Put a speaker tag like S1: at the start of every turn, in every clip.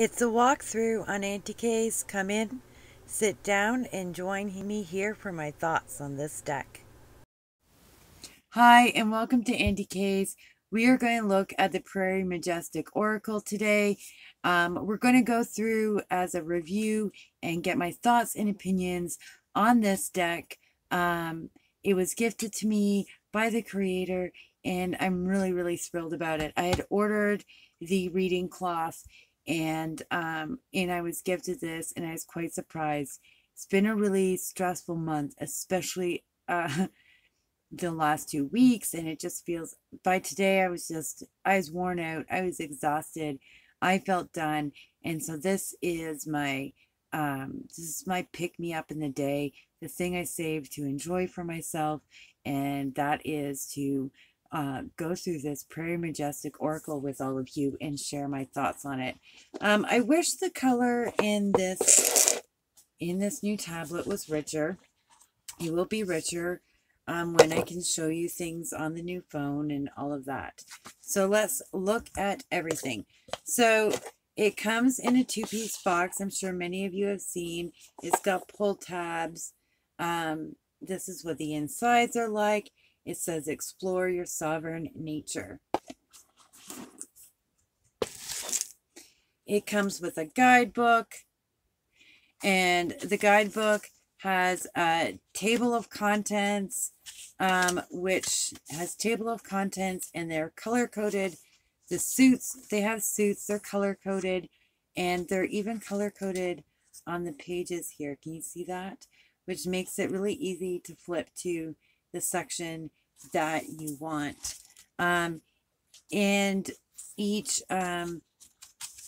S1: It's a walkthrough on Aunty K's. Come in, sit down, and join me here for my thoughts on this deck. Hi, and welcome to Aunty K's. We are going to look at the Prairie Majesty Oracle today. Um, we're going to go through as a review and get my thoughts and opinions on this deck. Um, it was gifted to me by the creator, and I'm really, really thrilled about it. I had ordered the reading cloth and um and I was gifted this and I was quite surprised. It's been a really stressful month, especially uh the last two weeks and it just feels by today I was just I was worn out, I was exhausted, I felt done and so this is my um this is my pick me up in the day, the thing I saved to enjoy for myself and that is to uh, go through this Prairie Majesty Oracle with all of you and share my thoughts on it. Um, I wish the color in this in this new tablet was richer. It will be richer um, when I can show you things on the new phone and all of that. So let's look at everything. So it comes in a two-piece box. I'm sure many of you have seen. It's got pull tabs. Um, this is what the insides are like. It says explore your sovereign nature. It comes with a guidebook and the guidebook has a table of contents um, which has table of contents and they're color coded. The suits, they have suits, they're color coded and they're even color coded on the pages here. Can you see that? Which makes it really easy to flip to the section that you want. Um, and each um,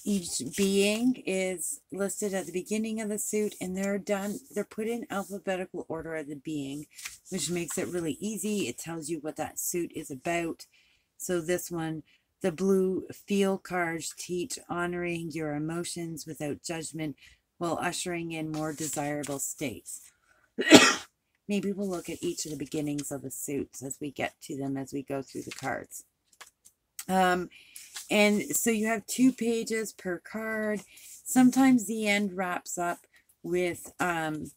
S1: each being is listed at the beginning of the suit and they're done they're put in alphabetical order of the being which makes it really easy. It tells you what that suit is about. So this one the blue feel cards teach honoring your emotions without judgment while ushering in more desirable states Maybe we'll look at each of the beginnings of the suits as we get to them as we go through the cards. Um, and so you have two pages per card. Sometimes the end wraps up with um,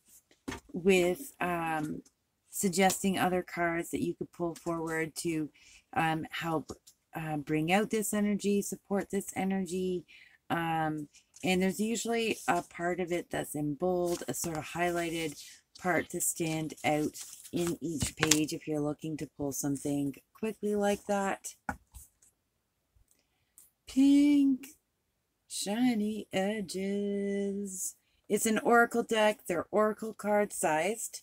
S1: with um, suggesting other cards that you could pull forward to um, help uh, bring out this energy, support this energy. Um, and there's usually a part of it that's in bold, a sort of highlighted part to stand out in each page if you're looking to pull something quickly like that. Pink, shiny edges. It's an oracle deck. They're oracle card sized.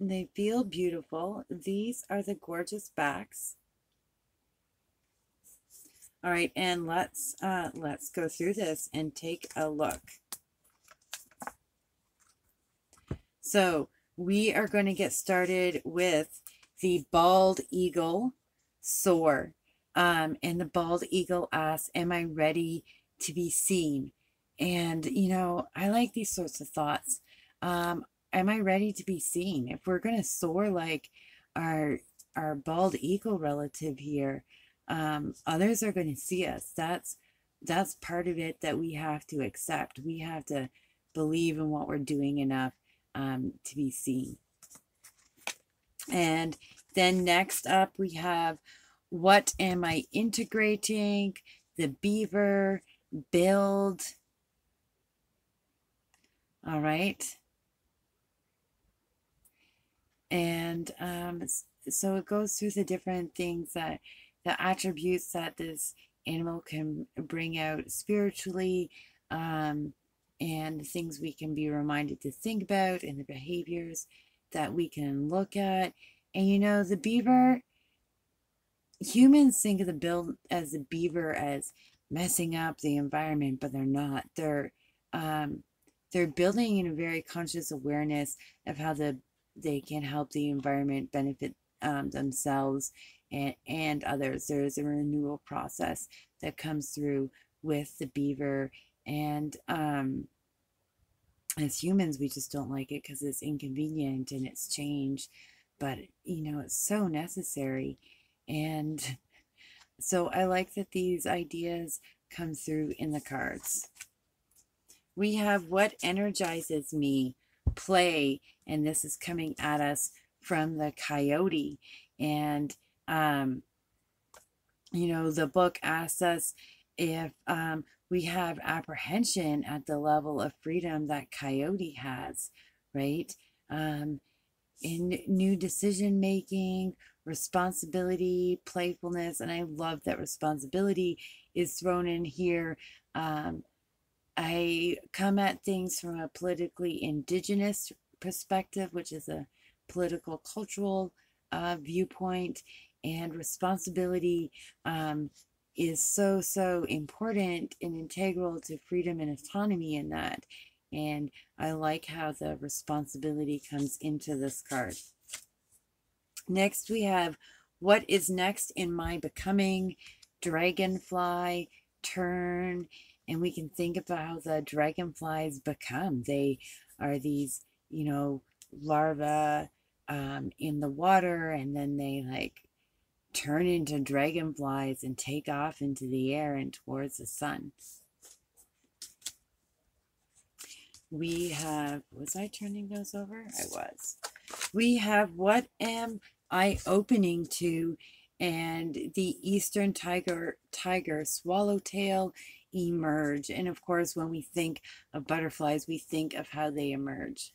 S1: They feel beautiful. These are the gorgeous backs. All right, and let's uh, let's go through this and take a look. So we are going to get started with the bald eagle soar. Um, and the bald eagle asks, Am I ready to be seen? And, you know, I like these sorts of thoughts. Um, am I ready to be seen? If we're going to soar like our our bald eagle relative here, um, others are going to see us. That's that's part of it that we have to accept. We have to believe in what we're doing enough um, to be seen. And then next up we have what am I integrating? The beaver, build. All right. And um, so it goes through the different things that the attributes that this animal can bring out spiritually, um, and the things we can be reminded to think about and the behaviors that we can look at. And you know, the beaver, humans think of the build as the beaver as messing up the environment, but they're not. They're um, they're building in a very conscious awareness of how the they can help the environment benefit um, themselves and, and others. There's a renewal process that comes through with the beaver and um, as humans, we just don't like it because it's inconvenient and it's change. But, you know, it's so necessary. And so I like that these ideas come through in the cards. We have what energizes me, play, and this is coming at us from the coyote. And, um, you know, the book asks us if um, we have apprehension at the level of freedom that coyote has, right? Um, in new decision making, responsibility, playfulness, and I love that responsibility is thrown in here. Um, I come at things from a politically indigenous perspective, which is a political cultural uh, viewpoint, and responsibility um, is so, so important and integral to freedom and autonomy in that. And I like how the responsibility comes into this card. Next, we have what is next in my becoming, dragonfly, turn, and we can think about how the dragonflies become. They are these, you know, larvae um, in the water, and then they like turn into dragonflies and take off into the air and towards the sun. We have, was I turning those over? I was. We have what am I opening to and the eastern tiger tiger swallowtail emerge and of course when we think of butterflies we think of how they emerge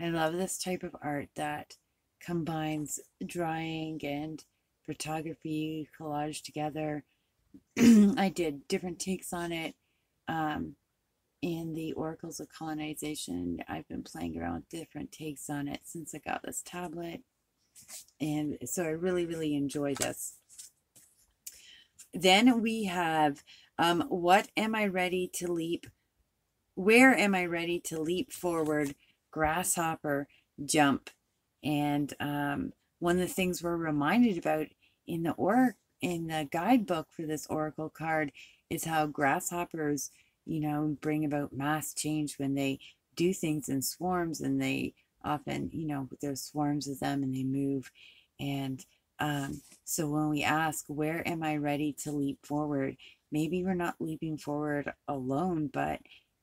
S1: i love this type of art that combines drawing and photography collage together i did different takes on it um, in the oracles of colonization i've been playing around with different takes on it since i got this tablet and so I really, really enjoy this. Then we have um, what am I ready to leap? Where am I ready to leap forward? Grasshopper jump. And um, one of the things we're reminded about in the or in the guidebook for this oracle card is how grasshoppers, you know, bring about mass change when they do things in swarms and they often, you know, there's swarms of them and they move. And um, so when we ask, where am I ready to leap forward? Maybe we're not leaping forward alone, but,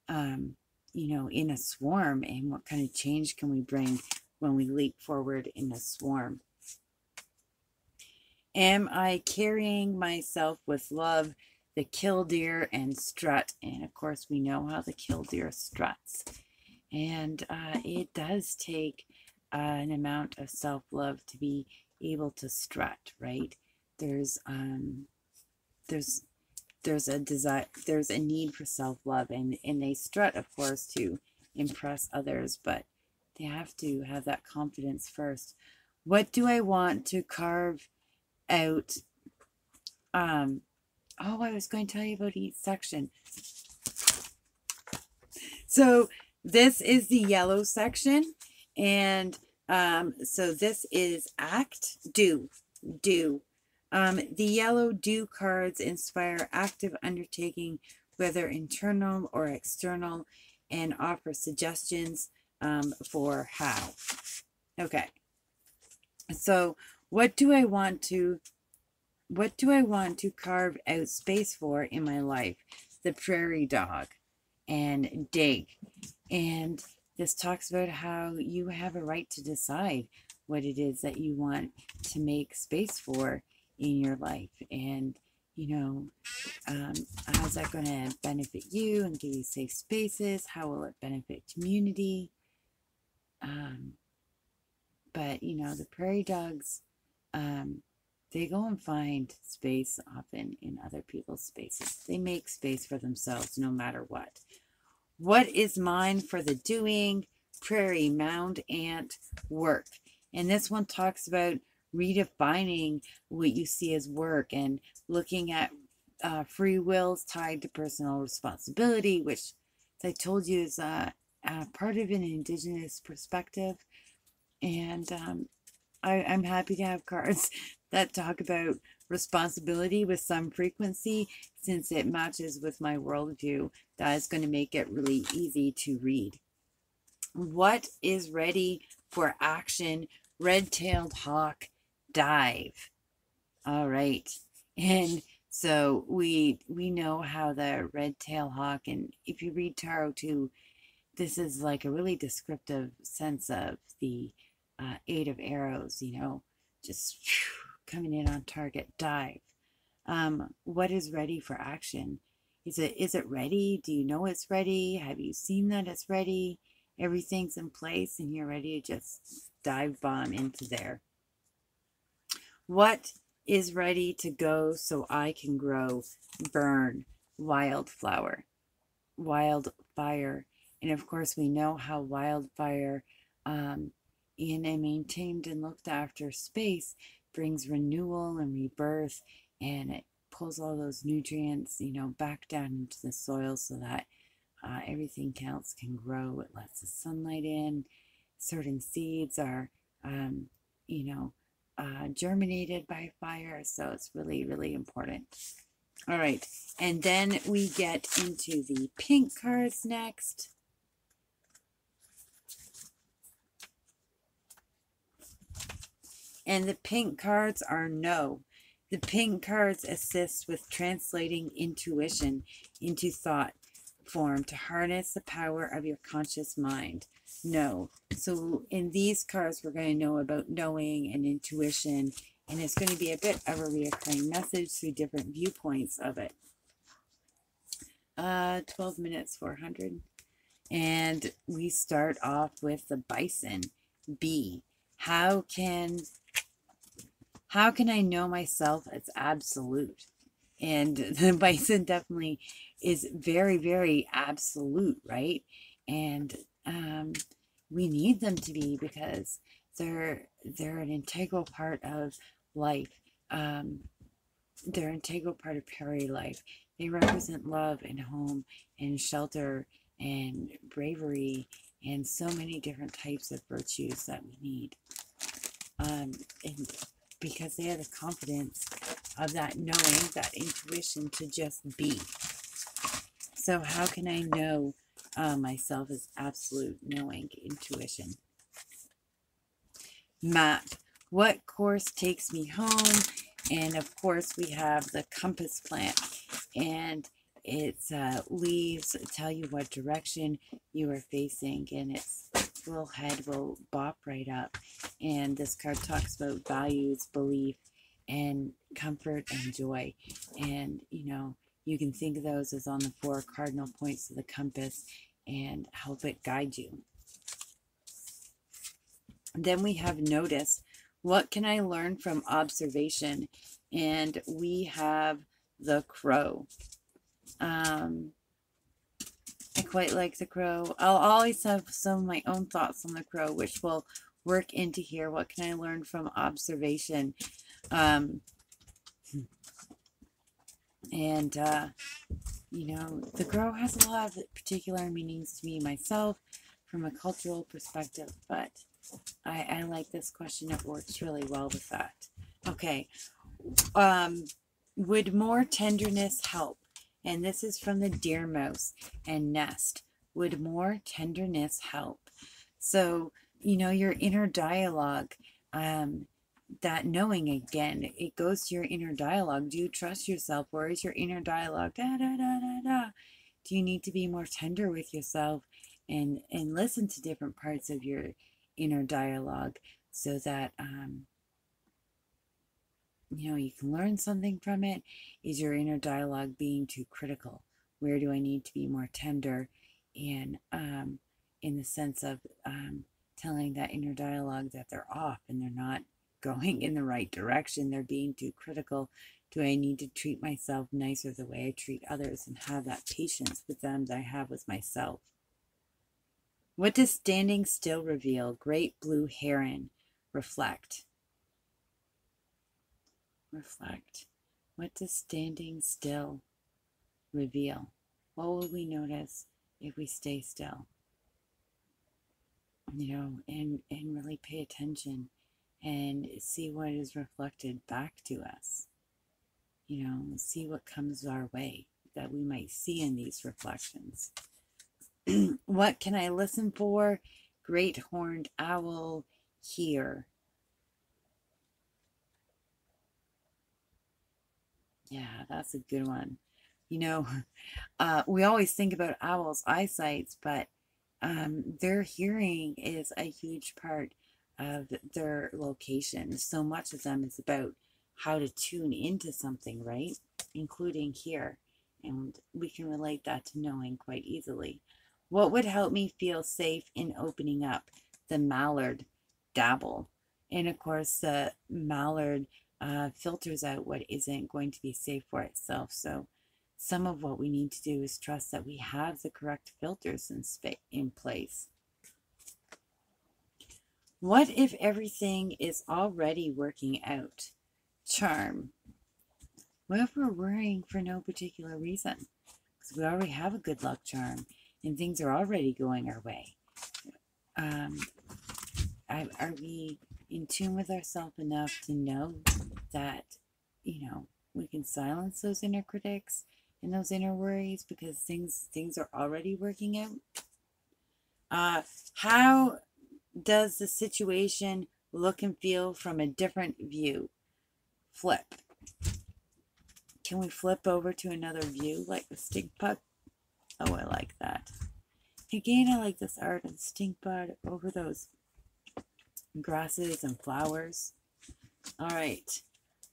S1: um, you know, in a swarm. And what kind of change can we bring when we leap forward in a swarm? Am I carrying myself with love? The killdeer and strut. And of course, we know how the killdeer struts. And uh, it does take uh, an amount of self love to be able to strut, right? There's um, there's there's a desire there's a need for self love and and they strut of course to impress others but they have to have that confidence first what do i want to carve out um oh i was going to tell you about each section so this is the yellow section. And um, so this is act, do, do. Um, the yellow do cards inspire active undertaking, whether internal or external, and offer suggestions um, for how. Okay. So what do I want to what do I want to carve out space for in my life? The prairie dog and dig. And this talks about how you have a right to decide what it is that you want to make space for in your life. And, you know, um, how's that going to benefit you and give you safe spaces? How will it benefit community? Um, but, you know, the prairie dogs, um, they go and find space often in other people's spaces. They make space for themselves no matter what. What is mine for the doing? Prairie mound ant work. And this one talks about redefining what you see as work and looking at uh, free wills tied to personal responsibility, which, as I told you, is uh, uh, part of an indigenous perspective. And um, I, I'm happy to have cards that talk about responsibility with some frequency since it matches with my worldview. That is going to make it really easy to read. What is ready for action? Red tailed hawk dive. All right. And So we we know how the red tail hawk, and if you read tarot too, this is like a really descriptive sense of the uh, eight of arrows. You know, just coming in on target, dive. Um, what is ready for action? Is it is it ready? Do you know it's ready? Have you seen that it's ready? Everything's in place, and you're ready to just dive bomb into there. What is ready to go so I can grow, burn, wildflower, wildfire. And of course, we know how wildfire um, in a maintained and looked after space brings renewal and rebirth and it pulls all those nutrients, you know, back down into the soil so that uh, everything else can grow. It lets the sunlight in. Certain seeds are, um, you know, uh, germinated by fire. So it's really, really important. All right. And then we get into the pink cards next. And the pink cards are no. The pink cards assist with translating intuition into thought form to harness the power of your conscious mind. No. So in these cards, we're going to know about knowing and intuition, and it's going to be a bit of a reoccurring message through different viewpoints of it. Uh, 12 minutes, 400. And we start off with the bison. B. How can how can I know myself as absolute? And the bison definitely is very, very absolute, right? And um, we need them to be because they're they're an integral part of life. Um, they're an integral part of prairie life. They represent love and home and shelter and bravery and so many different types of virtues that we need. Um, and because they have the confidence of that knowing, that intuition to just be. So, how can I know uh, myself as absolute knowing intuition? Map. What course takes me home? And of course, we have the compass plant, and its uh, leaves tell you what direction you are facing, and its little head will bop right up. And this card talks about values, belief, and comfort and joy. And, you know, you can think of those as on the four cardinal points of the compass and help it guide you. then we have notice. What can I learn from observation? And we have the crow. Um, I quite like the crow. I'll always have some of my own thoughts on the crow, which will work into here. What can I learn from observation? Um, and, uh, you know, the crow has a lot of particular meanings to me myself from a cultural perspective, but I, I like this question. It works really well with that. Okay. Um, would more tenderness help? And this is from the deer mouse and nest. Would more tenderness help? So, you know, your inner dialogue, um, that knowing again, it goes to your inner dialogue. Do you trust yourself? Where is your inner dialogue? Da, da, da, da, da. Do you need to be more tender with yourself and, and listen to different parts of your inner dialogue so that, um, you know, you can learn something from it? Is your inner dialogue being too critical? Where do I need to be more tender? And um, in the sense of um, telling that inner dialogue that they're off and they're not going in the right direction. They're being too critical. Do I need to treat myself nicer the way I treat others and have that patience with them that I have with myself? What does standing still reveal? Great blue heron. Reflect. Reflect. What does standing still reveal? What will we notice if we stay still? You know, and, and really pay attention and see what is reflected back to us. You know, see what comes our way that we might see in these reflections. what can I listen for? Great horned owl here. Yeah, that's a good one. You know, uh, we always think about owls' eyesights, but um, their hearing is a huge part of their location. So much of them is about how to tune into something, right? Including here. And we can relate that to knowing quite easily. What would help me feel safe in opening up? The mallard dabble. And of course, the mallard uh, filters out what isn't going to be safe for itself. So some of what we need to do is trust that we have the correct filters in, space in place. What if everything is already working out? Charm. What if we're worrying for no particular reason? Because we already have a good luck charm and things are already going our way. Um, are we in tune with ourselves enough to know that, you know, we can silence those inner critics and those inner worries because things things are already working out? Uh, how does the situation look and feel from a different view? Flip. Can we flip over to another view like the stink bug? Oh, I like that. Again, I like this art the stink bug over those grasses and flowers. All right.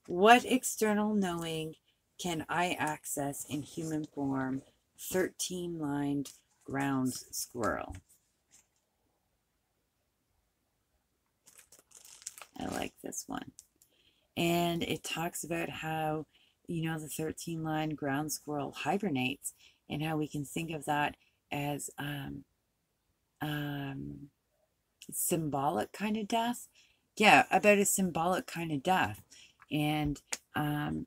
S1: What external knowing can I access in human form? 13 lined ground squirrel. I like this one. And it talks about how, you know, the 13 line ground squirrel hibernates and how we can think of that as um, um, symbolic kind of death. Yeah, about a symbolic kind of death. And um,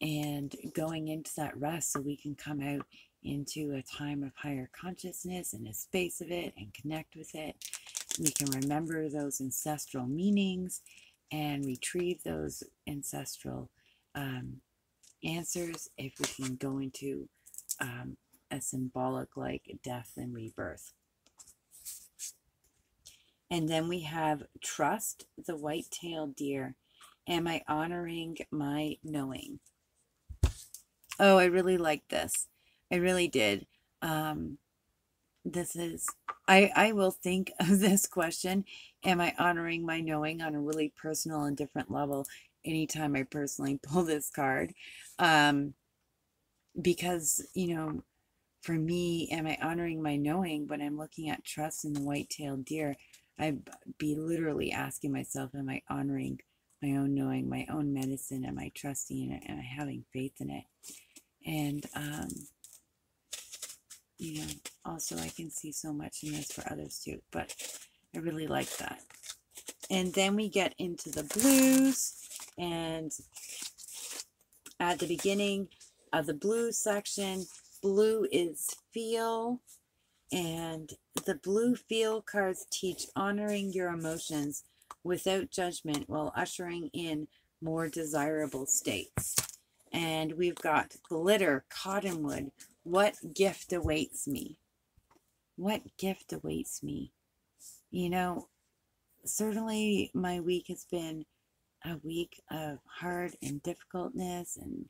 S1: and going into that rest so we can come out into a time of higher consciousness and a space of it and connect with it we can remember those ancestral meanings and retrieve those ancestral um, answers if we can go into um, a symbolic like death and rebirth. And then we have trust the white-tailed deer. Am I honoring my knowing? Oh, I really like this. I really did. Um, this is I, I will think of this question Am I honoring my knowing on a really personal and different level anytime I personally pull this card? Um, because, you know, for me, am I honoring my knowing when I'm looking at trust in the white tailed deer? I'd be literally asking myself, Am I honoring my own knowing, my own medicine? Am I trusting in it? Am I having faith in it? And, um, you know, also I can see so much in this for others too, but I really like that. And then we get into the blues, and at the beginning of the blue section, blue is feel, and the blue feel cards teach honoring your emotions without judgment while ushering in more desirable states. And we've got glitter, cottonwood, what gift awaits me? What gift awaits me? You know, certainly my week has been a week of hard and difficultness, and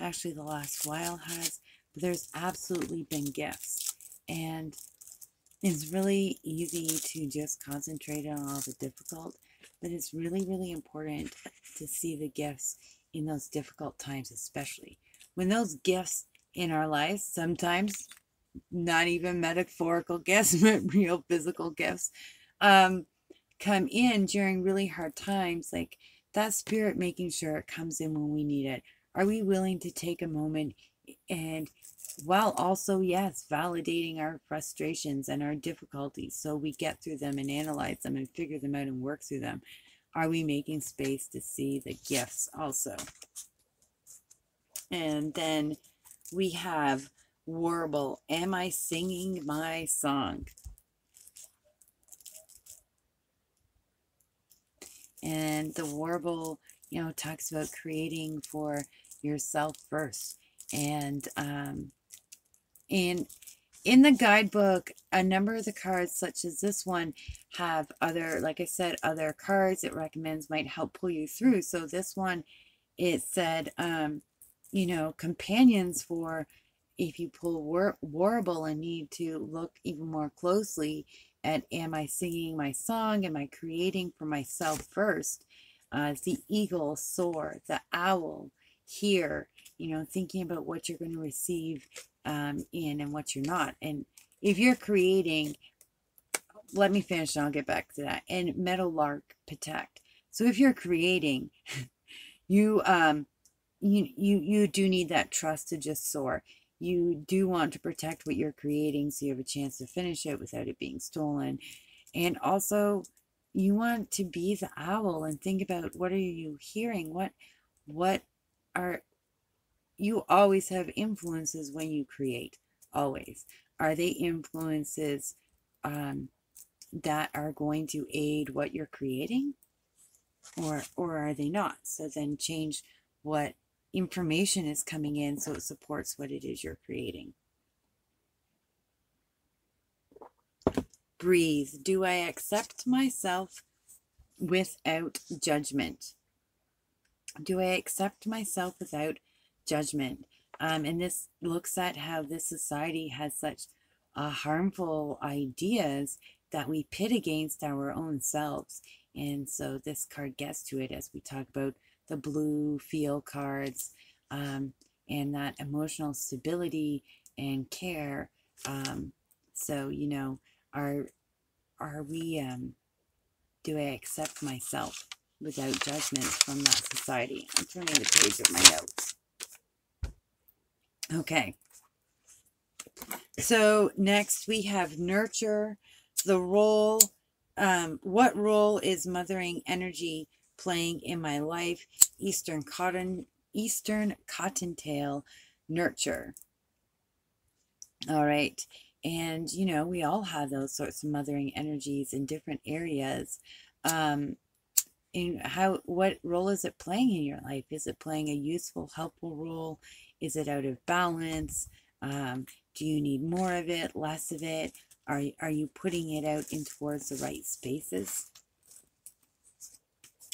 S1: actually the last while has, but there's absolutely been gifts. And it's really easy to just concentrate on all the difficult, but it's really, really important to see the gifts in those difficult times, especially when those gifts in our lives, sometimes not even metaphorical gifts, but real physical gifts, um, come in during really hard times. Like that spirit making sure it comes in when we need it. Are we willing to take a moment and while also, yes, validating our frustrations and our difficulties so we get through them and analyze them and figure them out and work through them? Are we making space to see the gifts also? And then we have warble. Am I singing my song? And the warble, you know, talks about creating for yourself first. And um, in in the guidebook, a number of the cards, such as this one, have other, like I said, other cards it recommends might help pull you through. So this one it said, um, you know, companions for if you pull war- warble and need to look even more closely at am I singing my song? Am I creating for myself first? Uh, the eagle soar, the owl here, you know, thinking about what you're going to receive um, in and what you're not. And if you're creating, let me finish and I'll get back to that. And meadowlark protect. So if you're creating, you um you you you do need that trust to just soar you do want to protect what you're creating so you have a chance to finish it without it being stolen and also you want to be the owl and think about what are you hearing what what are you always have influences when you create always are they influences um, that are going to aid what you're creating or or are they not so then change what information is coming in so it supports what it is you're creating. Breathe. Do I accept myself without judgment? Do I accept myself without judgment? Um, and this looks at how this society has such uh, harmful ideas that we pit against our own selves. And so this card gets to it as we talk about the blue feel cards um, and that emotional stability and care. Um, so, you know, are, are we, um, do I accept myself without judgment from that society? I'm turning the page of my notes. Okay. So next we have nurture, the role, um, what role is mothering energy playing in my life, Eastern Cotton, Eastern Cottontail Nurture. All right. And, you know, we all have those sorts of mothering energies in different areas. Um, in how, what role is it playing in your life? Is it playing a useful, helpful role? Is it out of balance? Um, do you need more of it, less of it? Are, are you putting it out in towards the right spaces?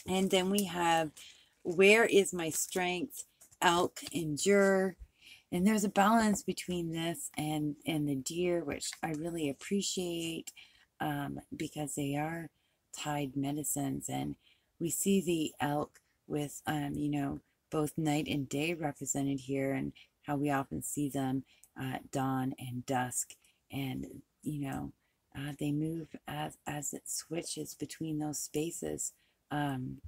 S1: And then we have where is my strength? Elk, endure. And there's a balance between this and, and the deer, which I really appreciate um, because they are tied medicines. And we see the elk with, um, you know, both night and day represented here and how we often see them at dawn and dusk. And, you know, uh, they move as, as it switches between those spaces um,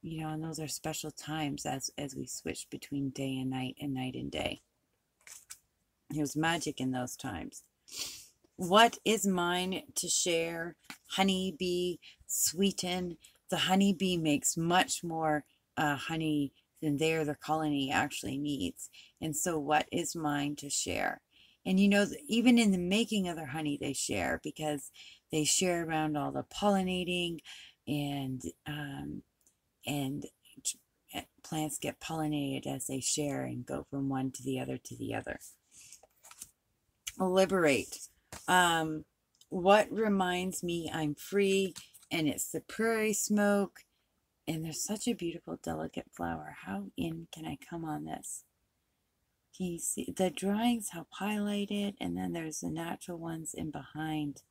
S1: you know, and those are special times as as we switch between day and night and night and day. There's magic in those times. What is mine to share? Honeybee sweeten. The honeybee makes much more uh, honey than there the colony actually needs. And so, what is mine to share? And you know, even in the making of their honey, they share because they share around all the pollinating and um, and eh, plants get pollinated as they share and go from one to the other to the other. Liberate. Um, what reminds me I'm free, and it's the prairie smoke. And there's such a beautiful, delicate flower. How in can I come on this? Can you see the drawings have highlighted, and then there's the natural ones in behind.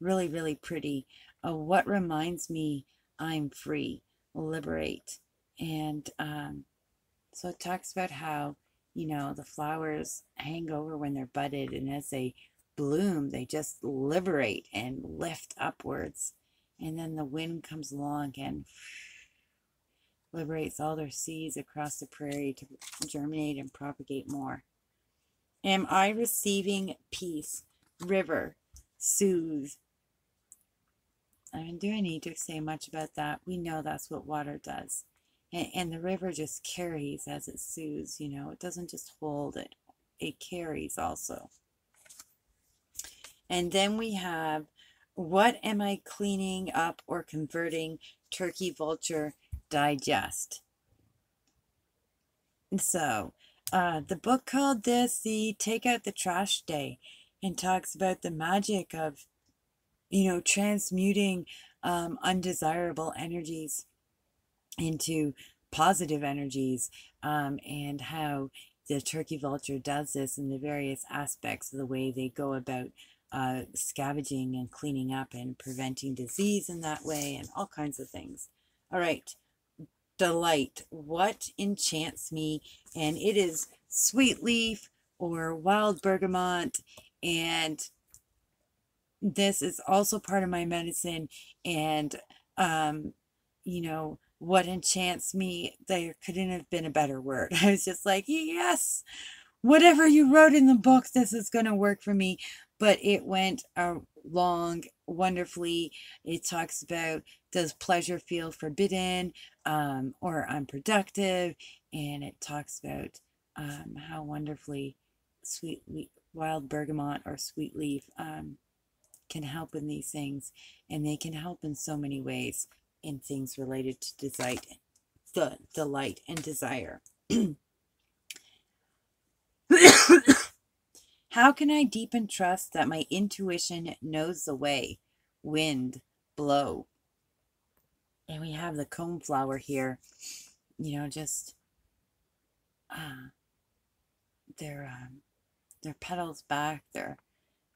S1: Really, really pretty. Uh, what reminds me I'm free liberate. And um, so it talks about how, you know, the flowers hang over when they're budded, and as they bloom, they just liberate and lift upwards. And then the wind comes along and liberates all their seeds across the prairie to germinate and propagate more. Am I receiving peace? River, soothe, I mean, do I need to say much about that? We know that's what water does. And, and the river just carries as it soothes, you know, it doesn't just hold it, it carries also. And then we have what am I cleaning up or converting turkey vulture digest? So, uh, the book called this the Take Out the Trash Day and talks about the magic of you know, transmuting um, undesirable energies into positive energies um, and how the turkey vulture does this in the various aspects of the way they go about uh, scavenging and cleaning up and preventing disease in that way and all kinds of things. All right, delight. What enchants me? And it is sweet leaf or wild bergamot. And this is also part of my medicine. And, um, you know, what enchants me, there couldn't have been a better word. I was just like, yes, whatever you wrote in the book, this is going to work for me. But it went along wonderfully. It talks about does pleasure feel forbidden um, or unproductive? And it talks about um, how wonderfully sweet wild bergamot or sweet leaf um, can help in these things. And they can help in so many ways in things related to delight, the delight and desire. How can I deepen trust that my intuition knows the way? Wind, blow. And we have the cone flower here, you know, just uh, their um, their petals back, their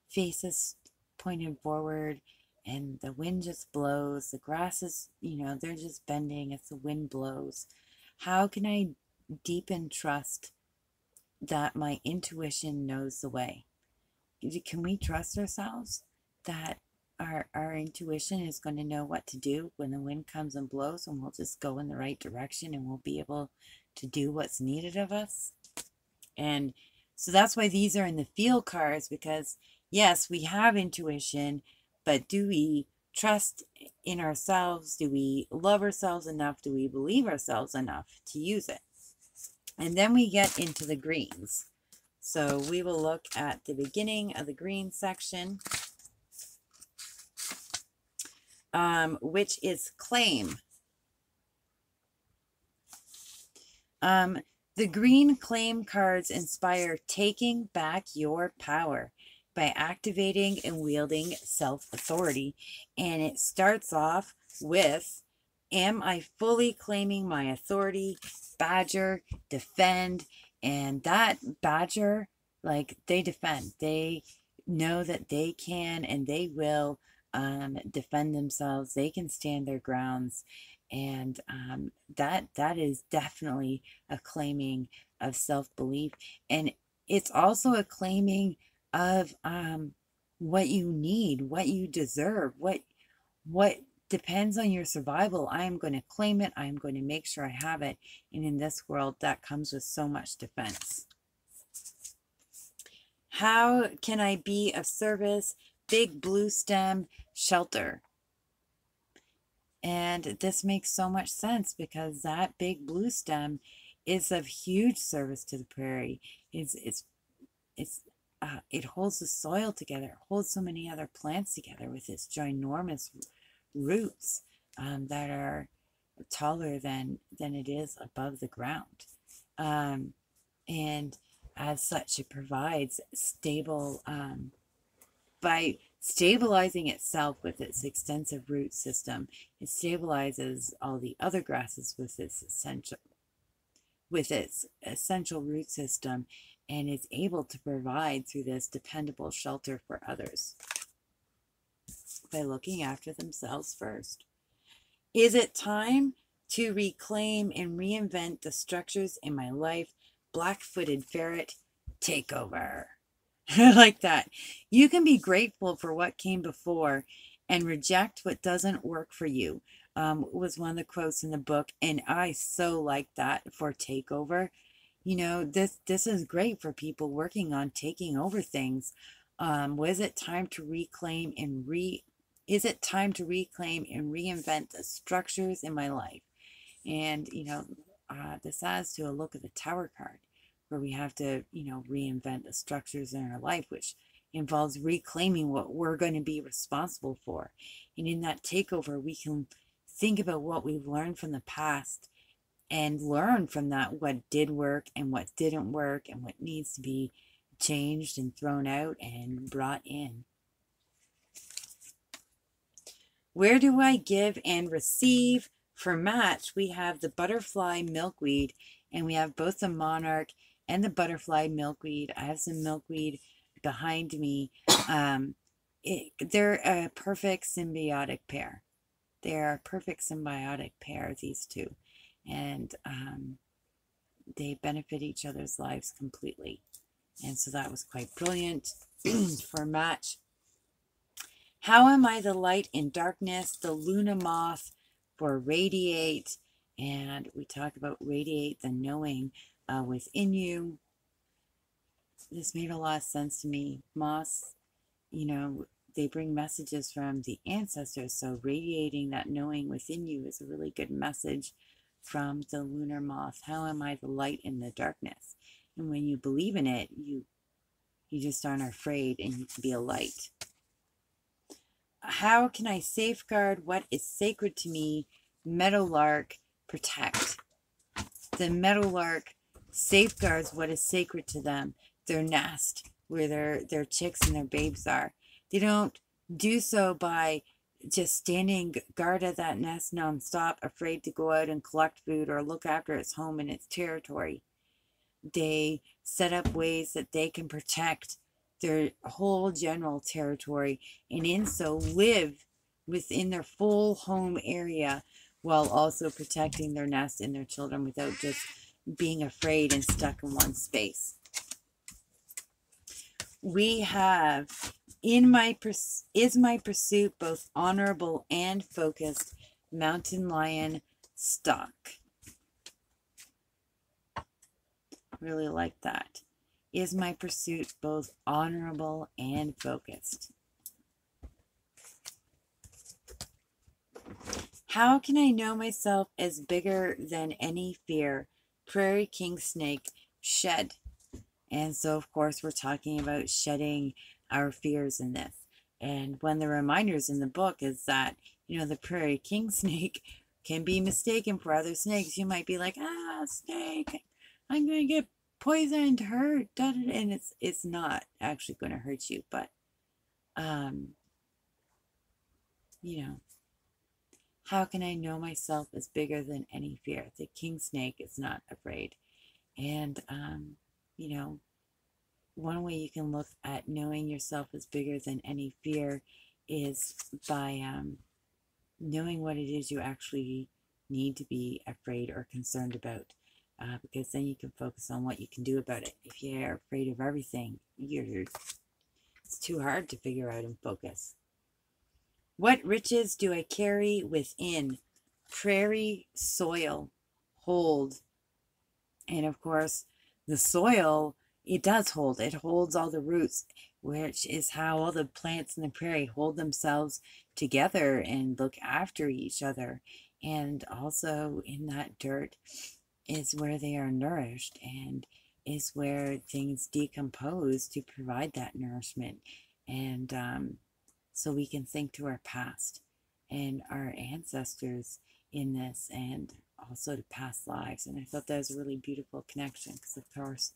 S1: faces pointed forward, and the wind just blows. The grasses, you know, they're just bending as the wind blows. How can I deepen trust that my intuition knows the way? Can we trust ourselves that our, our intuition is going to know what to do when the wind comes and blows and we'll just go in the right direction and we'll be able to do what's needed of us? And so that's why these are in the feel cards because yes, we have intuition but do we trust in ourselves? Do we love ourselves enough? Do we believe ourselves enough to use it? And then we get into the greens. So we will look at the beginning of the green section, um, which is claim. Um, the green claim cards inspire taking back your power by activating and wielding self authority. And it starts off with Am I fully claiming my authority? Badger, defend. And that badger, like they defend, they know that they can and they will um, defend themselves. They can stand their grounds. And um, that that is definitely a claiming of self belief. And it's also a claiming of um, what you need, what you deserve, what what depends on your survival. I am going to claim it. I am going to make sure I have it. And in this world, that comes with so much defense. How can I be of service? Big blue stem shelter. And this makes so much sense because that big blue stem is of huge service to the prairie. It's it's it's uh, it holds the soil together, it holds so many other plants together with its ginormous roots um, that are taller than than it is above the ground. Um, and as such, it provides stable um, by stabilizing itself with its extensive root system. It stabilizes all the other grasses with its essential with its essential root system and is able to provide through this dependable shelter for others by looking after themselves first. Is it time to reclaim and reinvent the structures in my life? Black footed ferret, take over. like that. You can be grateful for what came before and reject what doesn't work for you. Um, was one of the quotes in the book, and I so like that for takeover you know this this is great for people working on taking over things um was it time to reclaim and re is it time to reclaim and reinvent the structures in my life and you know uh, this adds to a look at the tower card where we have to you know reinvent the structures in our life which involves reclaiming what we're going to be responsible for and in that takeover we can think about what we've learned from the past and learn from that what did work and what didn't work and what needs to be changed and thrown out and brought in. Where do I give and receive For match, we have the butterfly milkweed, and we have both the monarch and the butterfly milkweed. I have some milkweed behind me. Um, it, they're a perfect symbiotic pair. They're a perfect symbiotic pair, these two. And um, they benefit each other's lives completely. And so that was quite brilliant for match. How am I the light in darkness? The Luna moth for radiate. And we talk about radiate the knowing uh, within you. This made a lot of sense to me. Moss, you know, they bring messages from the ancestors. So radiating that knowing within you is a really good message from the lunar moth. How am I the light in the darkness? And when you believe in it, you you just aren't afraid and you can be a light. How can I safeguard what is sacred to me? Meadowlark protect. The meadowlark safeguards what is sacred to them, their nest, where their, their chicks and their babes are. They don't do so by just standing guard at that nest nonstop, afraid to go out and collect food or look after its home and its territory. They set up ways that they can protect their whole general territory and in so live within their full home area while also protecting their nest and their children without just being afraid and stuck in one space. We have in my is my pursuit both honorable and focused mountain lion stalk. Really like that. Is my pursuit both honorable and focused? How can I know myself as bigger than any fear? Prairie King Snake shed. And so, of course, we're talking about shedding our fears in this. And one of the reminders in the book is that, you know, the prairie king snake can be mistaken for other snakes. You might be like, ah, snake, I'm going to get poisoned, hurt, and it's it's not actually going to hurt you, but um, you know, how can I know myself is bigger than any fear? The king snake is not afraid, and um, you know, one way you can look at knowing yourself is bigger than any fear is by um, knowing what it is you actually need to be afraid or concerned about. Uh, because then you can focus on what you can do about it. If you're afraid of everything, you're it's too hard to figure out and focus. What riches do I carry within? Prairie soil hold. And of course, the soil it does hold. It holds all the roots, which is how all the plants in the prairie hold themselves together and look after each other. And also in that dirt is where they are nourished and is where things decompose to provide that nourishment. And um, so we can think to our past and our ancestors in this and also to past lives. And I thought that was a really beautiful connection because, of course,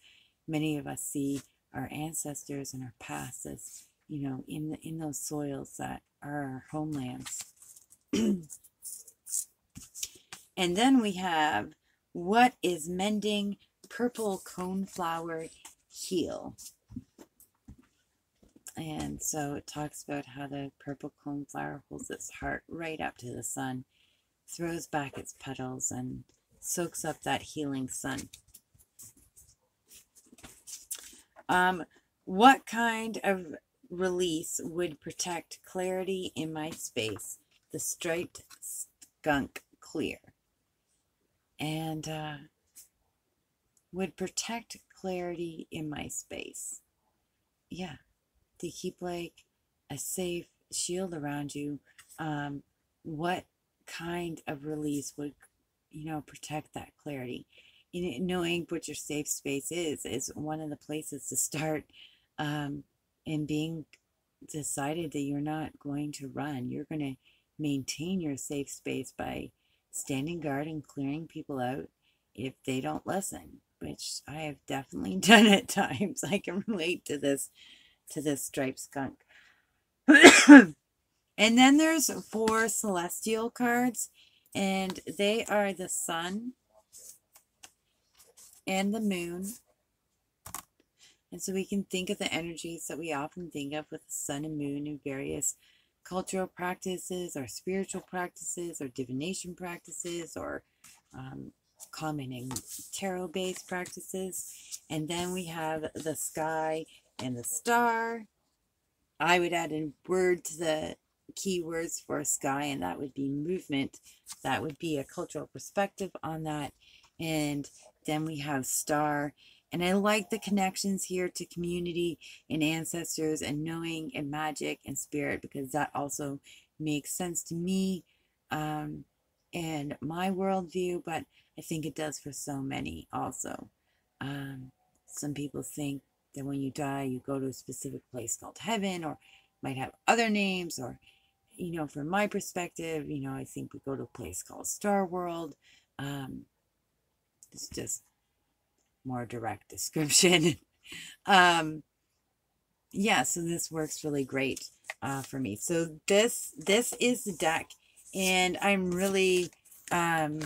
S1: many of us see our ancestors and our past as you know in the, in those soils that are our homelands and then we have what is mending purple coneflower heal and so it talks about how the purple coneflower holds its heart right up to the sun throws back its petals and soaks up that healing sun um, what kind of release would protect clarity in my space? The striped skunk clear. And uh, would protect clarity in my space. Yeah, to keep like a safe shield around you. Um, what kind of release would, you know, protect that clarity? know, knowing what your safe space is is one of the places to start um, and being decided that you're not going to run you're going to maintain your safe space by standing guard and clearing people out if they don't listen which i have definitely done at times i can relate to this to this striped skunk and then there's four celestial cards And they are the sun and the moon. And so we can think of the energies that we often think of with the sun and moon and various cultural practices or spiritual practices or divination practices or um, commenting tarot based practices. And then we have the sky and the star. I would add a word to the keywords for sky, and that would be movement. That would be a cultural perspective on that. And then we have star. And I like the connections here to community and ancestors and knowing and magic and spirit because that also makes sense to me um, and my worldview, but I think it does for so many also. Um, some people think that when you die, you go to a specific place called heaven or might have other names or you know from my perspective you know i think we go to a place called star world um, it's just more direct description um, yeah so this works really great uh, for me so this this is the deck and i'm really um,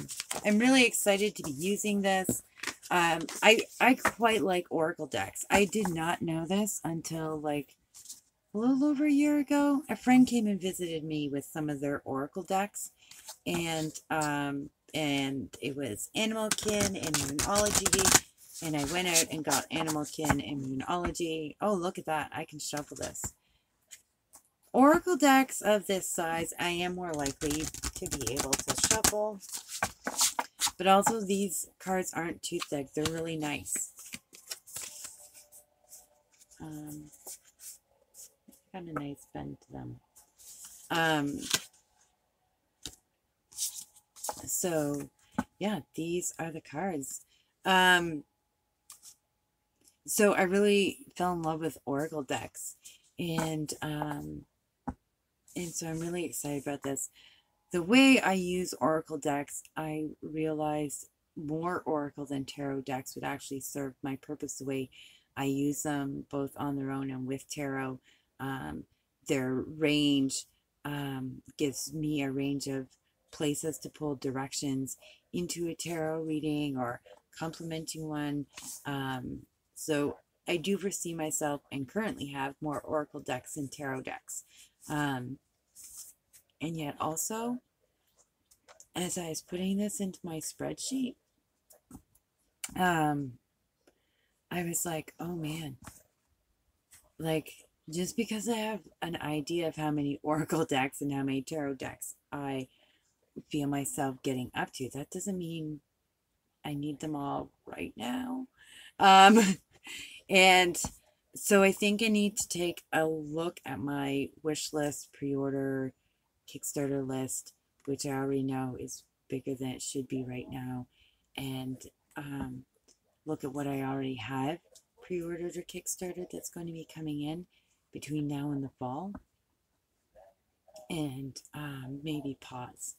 S1: i'm really excited to be using this um, I, I quite like Oracle decks. I did not know this until like a little over a year ago. A friend came and visited me with some of their Oracle decks. And, um, and it was Animalkin and Moonology. And I went out and got Animalkin and Moonology. Oh, look at that. I can shuffle this. Oracle decks of this size, I am more likely to be able to shuffle. But also these cards aren't too thick. They're really nice. Um, got a nice bend to them. Um, so, yeah, these are the cards. Um, so I really fell in love with Oracle decks. And, um, and so I'm really excited about this the way I use Oracle decks, I realized more Oracle than Tarot decks would actually serve my purpose the way I use them, both on their own and with Tarot. Um, their range um, gives me a range of places to pull directions into a tarot reading or complementing one. Um, so I do foresee myself and currently have more Oracle decks and tarot decks. Um, and yet also, as I was putting this into my spreadsheet, um, I was like, oh man, like just because I have an idea of how many Oracle decks and how many tarot decks I feel myself getting up to, that doesn't mean I need them all right now. Um, and so I think I need to take a look at my wish list, pre order, Kickstarter list, which I already know is bigger than it should be right now, and um, look at what I already have pre-ordered or Kickstarter that's going to be coming in between now and the fall, and um, maybe pause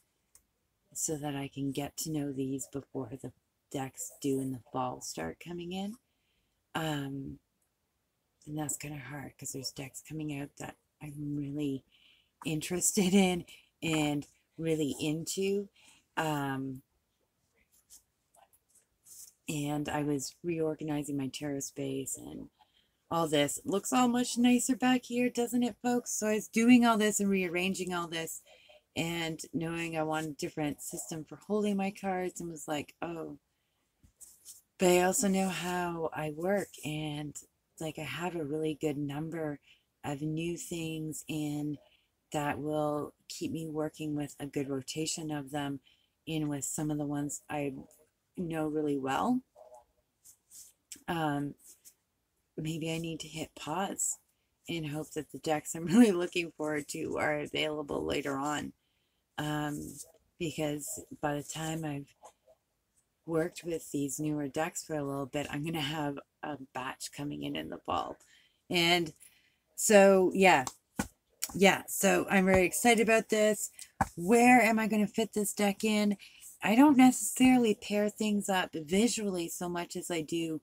S1: so that I can get to know these before the decks due in the fall start coming in. Um, and that's kind of hard because there's decks coming out that I'm really interested in and really into. Um, and I was reorganizing my tarot space and all this. It looks all much nicer back here, doesn't it, folks? So I was doing all this and rearranging all this and knowing I want a different system for holding my cards and was like, oh, but I also know how I work and like I have a really good number of new things and that will keep me working with a good rotation of them in with some of the ones I know really well. Um, maybe I need to hit pause in hope that the decks I'm really looking forward to are available later on. Um, because by the time I've worked with these newer decks for a little bit, I'm going to have a batch coming in in the fall. And so, yeah, yeah, so I'm very excited about this. Where am I going to fit this deck in? I don't necessarily pair things up visually so much as I do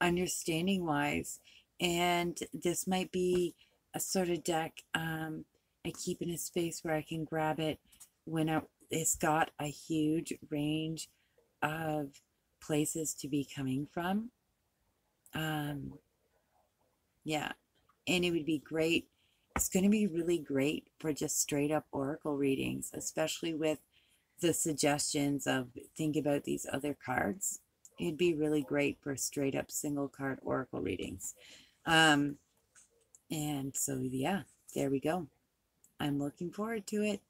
S1: understanding wise. And this might be a sort of deck um, I keep in a space where I can grab it when I it's got a huge range of places to be coming from. Um, yeah, and it would be great. It's going to be really great for just straight up oracle readings, especially with the suggestions of think about these other cards. It'd be really great for straight up single card oracle readings. Um, and so, yeah, there we go. I'm looking forward to it.